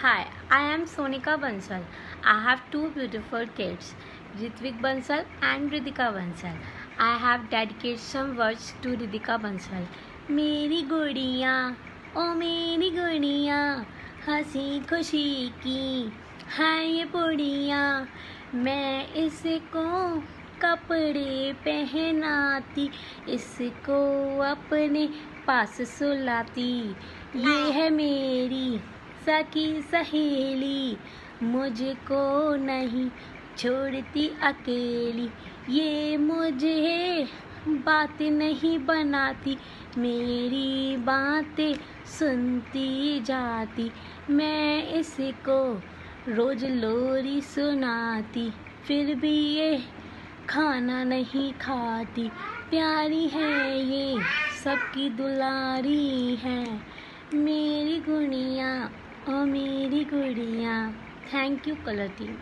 Hi, I am Sonika Bansal. I have two beautiful kids, Ritvik Bansal and Ritika Bansal. I have dedicated some words to Ritika Bansal. मेरी गुड़िया ओ मेरी गुड़िया हँसी खुशी की है ये पुड़िया मैं इसको कपड़े पहनाती इसको अपने पास सुलाती ये है मेरी सखी सहेली मुझको नहीं छोड़ती अकेली। ये मुझे बात नहीं बनाती, मेरी बातें सुनती जाती, मैं इसको रोज लोरी सुनाती, फिर भी ये खाना नहीं खाती। प्यारी है ये, सबकी दुलारी है, मेरी गुड़िया ओ मेरी गुड़िया। Thank you colour team